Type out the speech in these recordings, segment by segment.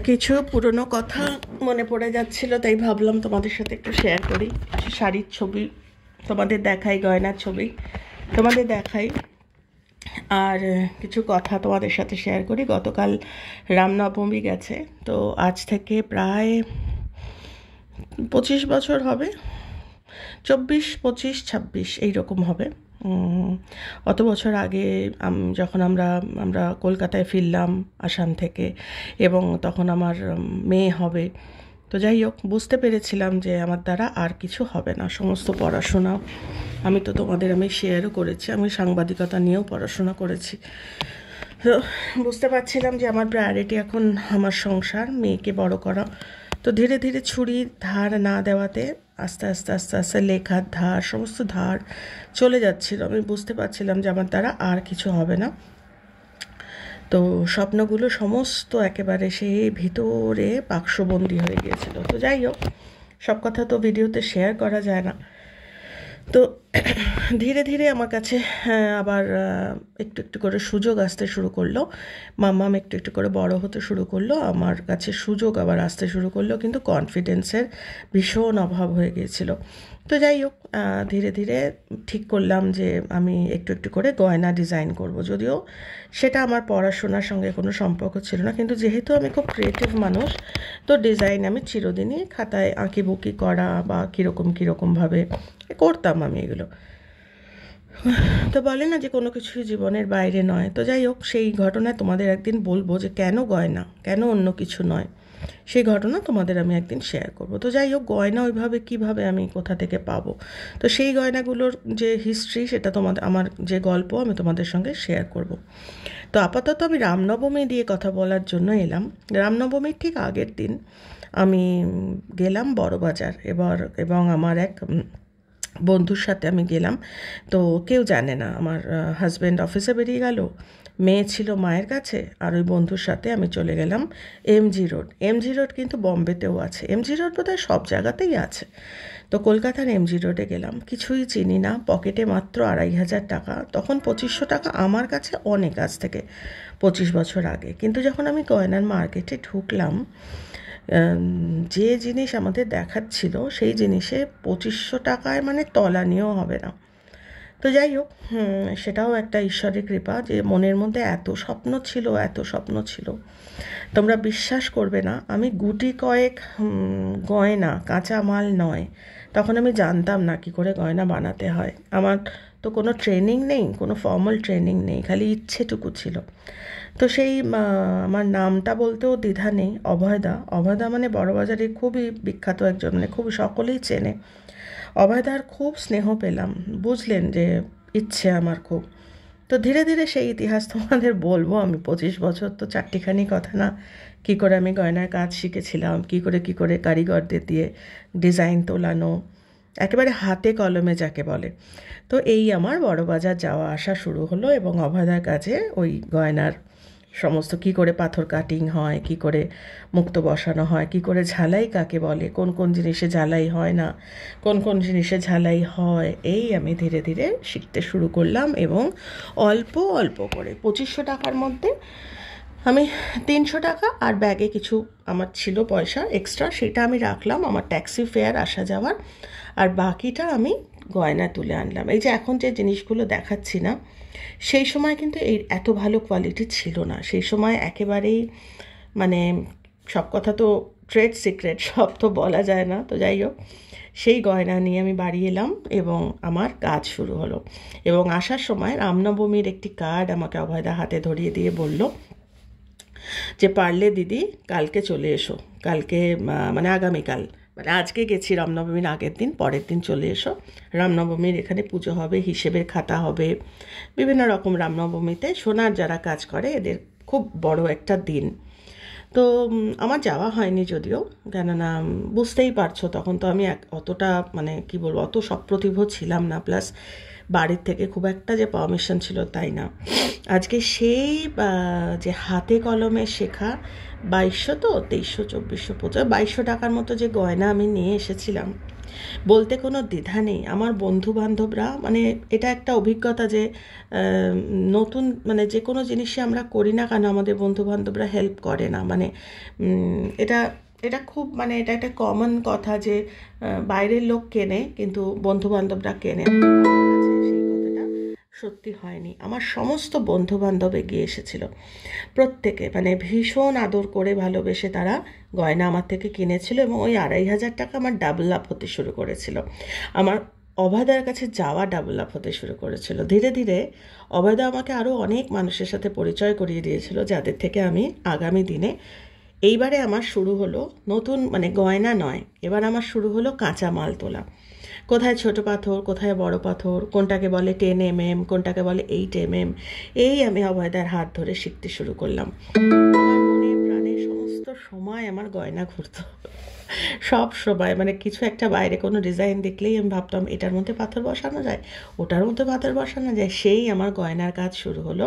কিছু পুরনো কথা মনে পড়ে যাচ্ছিল, তাই ভাবলাম তোমাদের সাথে একটু শেয়ার করি। শাড়ির ছবি, তোমাদের দেখাই, গয়নার ছবি। তোমাদের দেখাই। আর কিছু কথা তোমাদের সাথে শেয়ার করি। গতকাল রামনবমী গেছে, তো আজ থেকে প্রায় পঁচিশ বছর হবে। চব্বিশ, পঁচিশ, ছাব্বিশ, এইরকম হবে। অত বছর আগে যখন আমরা আমরা কলকাতায় ফিরলাম আসাম থেকে এবং তখন আমার মেয়ে হবে, তো যাই হোক, বুঝতে পেরেছিলাম যে আমার দ্বারা আর কিছু হবে না, সমস্ত পড়াশোনা আমি তো তোমাদের আমি শেয়ারও করেছি, আমি সাংবাদিকতা নিয়েও পড়াশোনা করেছি। তো বুঝতে পারছিলাম যে আমার প্রায়োরিটি এখন আমার সংসার, মেয়েকে বড় করা। তো ধীরে ধীরে ছুরির ধার না দেওয়াতে আস্তে আস্তে আস্তে আস্তে লেখার ধার, সমস্ত ধার চলে যাচ্ছিল। আমি বুঝতে পারছিলাম যে আমার দ্বারা আর কিছু হবে না। তো স্বপ্নগুলো সমস্ত একেবারে সেই ভিতরে বাক্সবন্দি হয়ে গিয়েছিল। তো যাই হোক, সব কথা তো ভিডিওতে শেয়ার করা যায় না। তো ধীরে ধীরে আমার কাছে হ্যাঁ, আবার একটু একটু করে সুযোগ আসতে শুরু করল। মাম্মাম একটু একটু করে বড় হতে শুরু করল। আমার কাছে সুযোগ আবার আসতে শুরু করল কিন্তু কনফিডেন্সের ভীষণ অভাব হয়ে গিয়েছিল। তো যাই হোক ধীরে ধীরে ঠিক করলাম যে আমি একটু একটু করে গয়না ডিজাইন করব। যদিও সেটা আমার পড়াশোনার সঙ্গে কোনো সম্পর্ক ছিল না কিন্তু যেহেতু আমি খুব ক্রিয়েটিভ মানুষ তো ডিজাইন আমি চিরদিনই খাতায় আঁকি বুকি করা বা কীরকম কীরকমভাবে করতাম আমি এগুলো। তো বলে না যে কোনো কিছু জীবনের বাইরে নয়। তো যাই হোক, সেই ঘটনায় তোমাদের একদিন বলব যে কেন গয়না? কেন অন্য কিছু নয়? সেই ঘটনা তোমাদের আমি একদিন শেয়ার করব। তো যাই হোক, গয়না ওইভাবে কীভাবে আমি কোথা থেকে পাবো? তো সেই গয়নাগুলোর যে হিস্ট্রি সেটা তোমাদের, আমার যে গল্প আমি তোমাদের সঙ্গে শেয়ার করব। তো আপাতত আমি রামনবমী দিয়ে কথা বলার জন্য এলাম। রামনবমীর ঠিক আগের দিন আমি গেলাম বড়বাজার। এবার, এবং আমার এক বন্ধুর সাথে আমি গেলাম। তো কেউ জানে না, আমার হাজব্যান্ড অফিসে বেরিয়ে গেল, মেয়ে ছিল মায়ের কাছে, আর ওই বন্ধুর সাথে আমি চলে গেলাম এমজি রোড এমজি রোড কিন্তু বম্বেতেও আছে। এমজি রোড বোধহয় সব জায়গাতেই আছে। তো কলকাতার এমজি রোডে গেলাম। কিছুই চিনি না, পকেটে মাত্র আড়াই হাজার টাকা, তখন পঁচিশশো টাকা আমার কাছে অনেক আজ থেকে পঁচিশ বছর আগে। কিন্তু যখন আমি গয়নার মার্কেটে ঢুকলাম যে জিনিস আমাদের দেখাচ্ছিল, সেই জিনিসে পঁচিশশো টাকায় মানে তলানিও হবে না। তো যাই হোক সেটাও একটা ঈশ্বরের কৃপা যে মনের মধ্যে এত স্বপ্ন ছিল, এত স্বপ্ন ছিল। তোমরা বিশ্বাস করবে না, আমি গুটি কয়েক গয়না কাঁচা মাল নয় তখন আমি জানতাম না কি করে গয়না বানাতে হয়। আমার তো কোনো ট্রেনিং নেই, কোনো ফর্মাল ট্রেনিং নেই, খালি ইচ্ছেটুকু ছিল। তো সেই আমার নামটা বলতেও দ্বিধা নেই, অভয়দা। অভয়দা মানে বড়বাজারে খুবই বিখ্যাত একজন মানে খুব সকলেই চেনে। অভয়দার খুব স্নেহ পেলাম, বুঝলেন যে ইচ্ছে আমার খুব। তো ধীরে ধীরে সেই ইতিহাস তোমাদের বলব। আমি পঁচিশ বছর তো চারটিখানি কথা না। কী করে আমি গয়নার কাজ শিখেছিলাম, কী করে কী করে কারিগরদের দিয়ে ডিজাইন তোলানো, একেবারে হাতে কলমে যাকে বলে। তো এই আমার বড়বাজার যাওয়া আসা শুরু হলো এবং অভয়দার কাছে ওই গয়নার সমস্ত কি করে পাথর কাটিং হয়, কি করে মুক্ত বসানো হয়, কি করে ঝালাই কাকে বলে, কোন কোন জিনিসে ঝালাই হয় না, কোন কোন জিনিসে ঝালাই হয়, এই আমি ধীরে ধীরে শিখতে শুরু করলাম এবং অল্প অল্প করে পঁচিশশো টাকার মধ্যে আমি তিনশো টাকা আর ব্যাগে কিছু আমার ছিল পয়সা এক্সট্রা সেটা আমি রাখলাম, আমার ট্যাক্সি ফেয়ার আসা যাওয়ার, আর বাকিটা আমি গয়না তুলে আনলাম। এই যে এখন যে জিনিসগুলো দেখাচ্ছি না সেই সময় কিন্তু এই এত ভালো কোয়ালিটি ছিল না। সেই সময় একেবারেই মানে সব কথা তো ট্রেড সিক্রেট সব তো বলা যায় না। তো যাই হোক, সেই গয়না নিয়ে আমি বাড়ি এলাম এবং আমার কাজ শুরু হলো। এবং আসার সময় রামনবমীর একটি কার্ড আমাকে অভয়দা হাতে ধরিয়ে দিয়ে বলল যে, পারলে দিদি, কালকে চলে এসো। কালকে মানে আগামীকাল। মানে আজকে গেছি রামনবমীর আগের দিন, পরের দিন চলে এসো। রামনবমীর এখানে পুজো হবে, হিসেবের খাতা হবে, বিভিন্ন রকম রামনবমীতে সোনার যারা কাজ করে, এদের খুব বড় একটা দিন। তো আমার যাওয়া হয়নি যদিও, কেননা বুঝতেই পারছ তখন তো আমি অতটা মানে কি বলব, অত সপ্রতিভ ছিলাম না, প্লাস বাড়ির থেকে খুব একটা যে পারমিশন ছিল তাই না। আজকে সেই যে হাতে কলমে শেখা বাইশশো তো, তেইশশো, চব্বিশশো, পঁচিশ, বাইশশো টাকার মতো যে গয়না আমি নিয়ে এসেছিলাম বলতে কোনো দ্বিধা নেই। আমার বন্ধু বান্ধবরা মানে এটা একটা অভিজ্ঞতা যে নতুন মানে যে কোনো জিনিসে আমরা করি না কেন, আমাদের বন্ধু বান্ধবরা হেল্প করে না। মানে এটা এটা খুব মানে এটা একটা কমন কথা যে বাইরের লোক কেনে, কিন্তু বন্ধু বান্ধবরা কেনে সত্যি হয়নি। আমার সমস্ত বন্ধু বান্ধব এগিয়ে এসেছিল। প্রত্যেকে মানে ভীষণ আদর করে ভালোবেসে তারা গয়না আমার থেকে কিনেছিল এবং ওই আড়াই হাজার টাকা আমার ডাবল আপ হতে শুরু করেছিল। আমার অভয়দার কাছে যাওয়া ডাবল আপ হতে শুরু করেছিল। ধীরে ধীরে অভয়দা আমাকে আরও অনেক মানুষের সাথে পরিচয় করিয়ে দিয়েছিল, যাদের থেকে আমি আগামী দিনে এইবারে আমার শুরু হলো নতুন মানে গয়না নয়, এবার আমার শুরু হলো কাঁচা মাল তোলা। কোথায় ছোট পাথর, কোথায় বড় পাথর, কোনটাকে বলে টেন এম এম কোনটাকে বলে এইট এম এম এই আমি অভয়দার হাত ধরে শিখতে শুরু করলাম। মনে, প্রাণে সমস্ত সময় আমার গয়না ঘুরত। সব সময় মানে কিছু একটা বাইরে, কোনো ডিজাইন দেখলেই আমি ভাবতাম, এটার মধ্যে পাথর বসানো যায়, ওটার মধ্যে পাথর বসানো যায়, সেই আমার গয়নার কাজ শুরু হলো।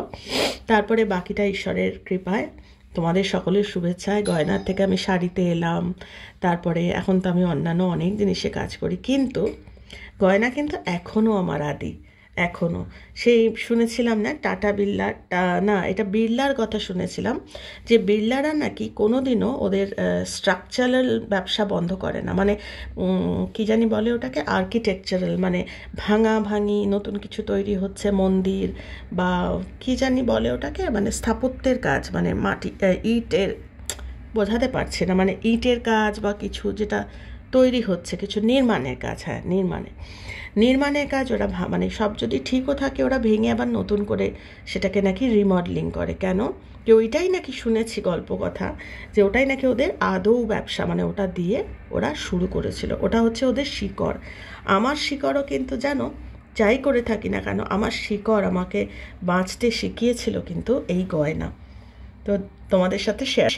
তারপরে বাকিটা ঈশ্বরের কৃপায় তোমাদের সকলের শুভেচ্ছায় গয়নার থেকে আমি শাড়িতে এলাম। তারপরে এখন তো আমি অন্যান্য অনেক জিনিসে কাজ করি। কিন্তু গয়না কিন্তু এখনও আমার আদি। এখনও সেই শুনেছিলাম না, টাটা বিড়লা না, এটা বিড়লার কথা শুনেছিলাম, যে বিড়লারা নাকি কোনো দিনও ওদের স্ট্রাকচারাল ব্যবসা বন্ধ করে না। মানে কি জানি বলে ওটাকে? আর্কিটেকচারাল মানে ভাঙা ভাঙি, নতুন কিছু তৈরি হচ্ছে, মন্দির বা কি জানি বলে ওটাকে? মানে স্থাপত্যের কাজ মানে মাটি ইটের, বোঝাতে পারছে না। মানে ইটের কাজ বা কিছু যেটা তৈরি হচ্ছে, কিছু নির্মাণের কাজ হ্যাঁ নির্মাণে। নির্মাণের কাজ ওরা মানে সব যদি ঠিকও থাকে, ওরা ভেঙে আবার নতুন করে সেটাকে নাকি রিমডেলিং করে। কেন? যে ওইটাই নাকি শুনেছি গল্প কথা, যে ওটাই নাকি ওদের আদৌ ব্যবসা মানে ওটা দিয়ে ওরা শুরু করেছিল। ওটা হচ্ছে ওদের শিকড়। আমার শিকড়ও কিন্তু জানো যাই করে থাকি না কেন, আমার শিকড় আমাকে বাঁচতে শিখিয়েছিল কিন্তু এই গয়না। তো তোমাদের সাথে শেয়ার